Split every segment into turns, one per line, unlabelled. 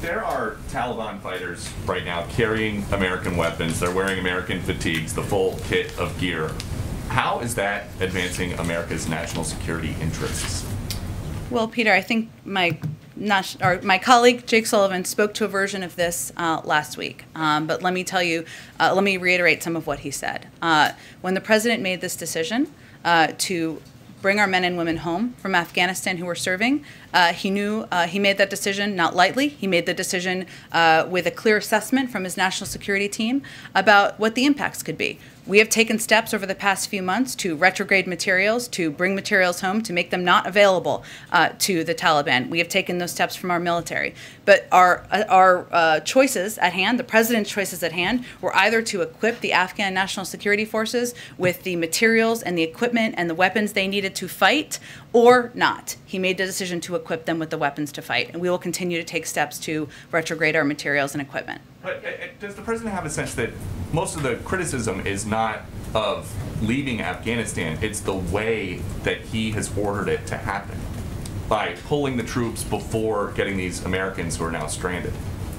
There are Taliban fighters right now carrying American weapons. They're wearing American fatigues, the full kit of gear. How is that advancing America's national security interests?
Well, Peter, I think my my colleague Jake Sullivan spoke to a version of this uh, last week. Um, but let me tell you, uh, let me reiterate some of what he said. Uh, when the president made this decision uh, to bring our men and women home from Afghanistan who were serving. Uh, he knew uh, he made that decision not lightly. He made the decision uh, with a clear assessment from his national security team about what the impacts could be. We have taken steps over the past few months to retrograde materials, to bring materials home, to make them not available uh, to the Taliban. We have taken those steps from our military. But our, uh, our uh, choices at hand, the president's choices at hand, were either to equip the Afghan National Security Forces with the materials and the equipment and the weapons they needed to fight, or not. He made the decision to equip them with the weapons to fight, and we will continue to take steps to retrograde our materials and equipment.
But uh, uh, does the president have a sense that most of the criticism is not of leaving Afghanistan, it's the way that he has ordered it to happen by pulling the troops before getting these Americans who are now stranded?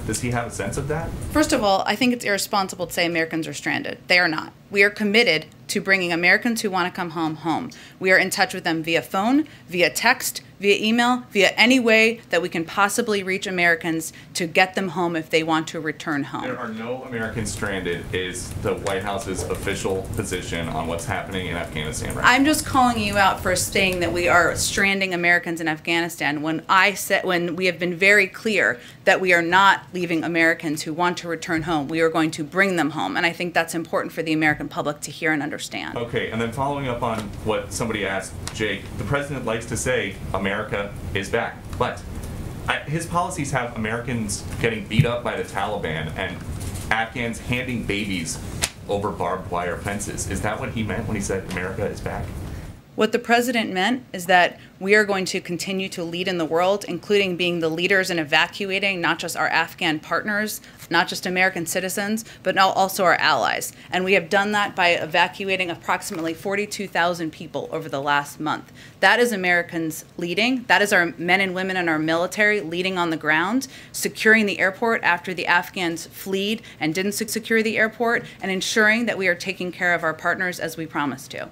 Does he have a sense of that?
First of all, I think it's irresponsible to say Americans are stranded. They are not. We are committed to bringing Americans who want to come home home. We are in touch with them via phone, via text, via email, via any way that we can possibly reach Americans to get them home if they want to return home.
There are no Americans stranded is the White House's official position on what's happening in Afghanistan right
I'm just calling you out for saying that we are stranding Americans in Afghanistan when I said when we have been very clear that we are not leaving Americans who want to return home. We are going to bring them home. And I think that's important for the American public to hear and understand.
Okay, and then following up on what somebody asked, Jake, the president likes to say America is back, but his policies have Americans getting beat up by the Taliban and Afghans handing babies over barbed wire fences. Is that what he meant when he said America is back?
What the president meant is that we are going to continue to lead in the world, including being the leaders in evacuating not just our Afghan partners, not just American citizens, but now also our allies. And we have done that by evacuating approximately 42,000 people over the last month. That is Americans leading. That is our men and women in our military leading on the ground, securing the airport after the Afghans fled and didn't secure the airport, and ensuring that we are taking care of our partners as we promised to.